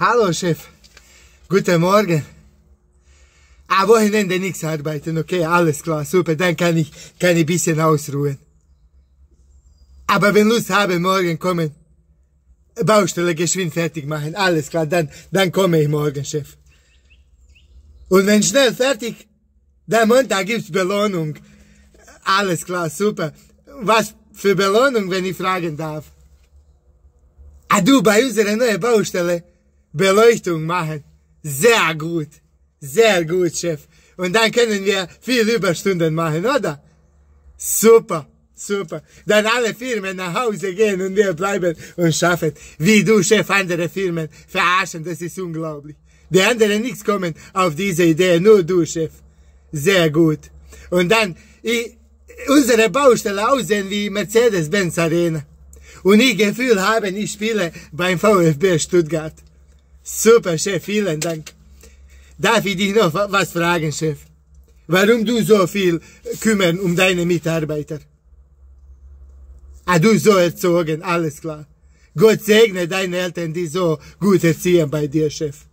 Hallo, Chef. Guten Morgen. Ah, Wochenende nichts arbeiten, okay, alles klar, super, dann kann ich, kann ich bisschen ausruhen. Aber wenn Lust habe, morgen kommen, Baustelle geschwind fertig machen, alles klar, dann, dann komme ich morgen, Chef. Und wenn schnell fertig, dann Montag gibt's Belohnung. Alles klar, super. Was für Belohnung, wenn ich fragen darf? Ah, du, bei unserer neuen Baustelle, Beleuchtung machen. Sehr gut. Sehr gut, Chef. Und dann können wir viel Überstunden machen, oder? Super, super. Dann alle Firmen nach Hause gehen und wir bleiben und schaffen. Wie du, Chef, andere Firmen verarschen, das ist unglaublich. Die anderen nichts kommen auf diese Idee, nur du, Chef. Sehr gut. Und dann, ich, unsere Baustelle aussehen wie Mercedes-Benz Arena. Und ich Gefühl habe, ich spiele beim VfB Stuttgart. Super, Chef, vielen Dank. Darf ich dich noch was fragen, Chef? Warum du so viel kümmern um deine Mitarbeiter? Ah, du so erzogen, alles klar. Gott segne deine Eltern, die so gut erziehen bei dir, Chef.